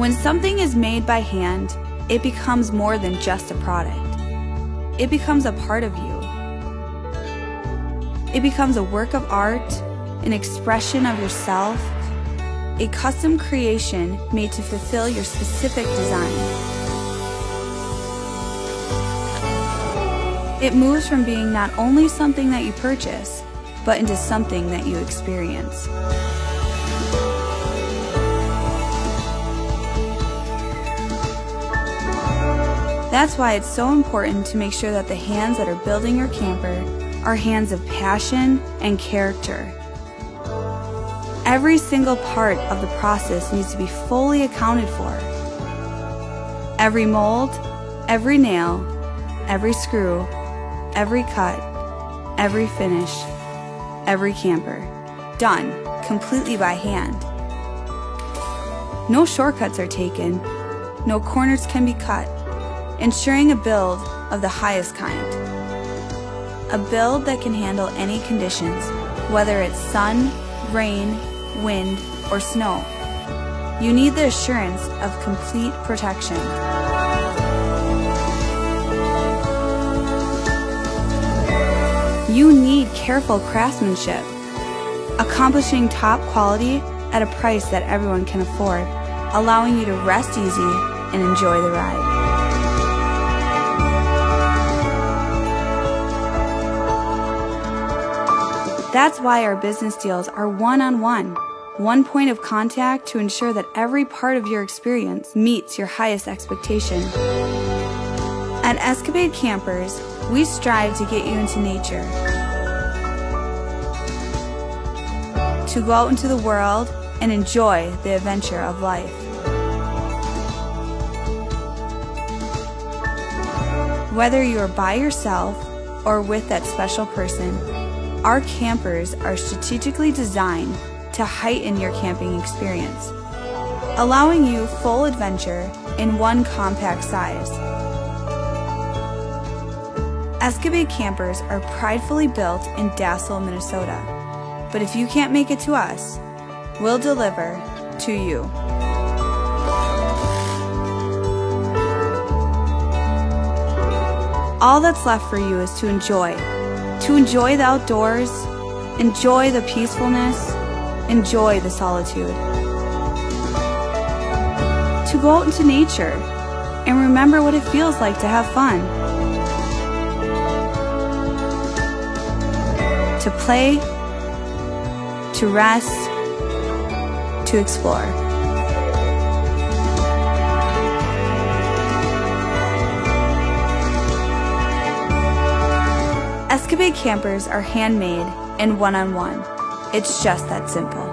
When something is made by hand, it becomes more than just a product. It becomes a part of you. It becomes a work of art, an expression of yourself, a custom creation made to fulfill your specific design. It moves from being not only something that you purchase, but into something that you experience. That's why it's so important to make sure that the hands that are building your camper are hands of passion and character. Every single part of the process needs to be fully accounted for. Every mold, every nail, every screw, every cut, every finish, every camper. Done completely by hand. No shortcuts are taken, no corners can be cut, ensuring a build of the highest kind. A build that can handle any conditions, whether it's sun, rain, wind, or snow. You need the assurance of complete protection. You need careful craftsmanship, accomplishing top quality at a price that everyone can afford, allowing you to rest easy and enjoy the ride. That's why our business deals are one on one, one point of contact to ensure that every part of your experience meets your highest expectation. At Escapade Campers, we strive to get you into nature, to go out into the world and enjoy the adventure of life. Whether you are by yourself or with that special person, our campers are strategically designed to heighten your camping experience, allowing you full adventure in one compact size. Escapade campers are pridefully built in Dassel, Minnesota. But if you can't make it to us, we'll deliver to you. All that's left for you is to enjoy. To enjoy the outdoors, enjoy the peacefulness, enjoy the solitude. To go out into nature and remember what it feels like to have fun. to play, to rest, to explore. Escapade campers are handmade and one on one. It's just that simple.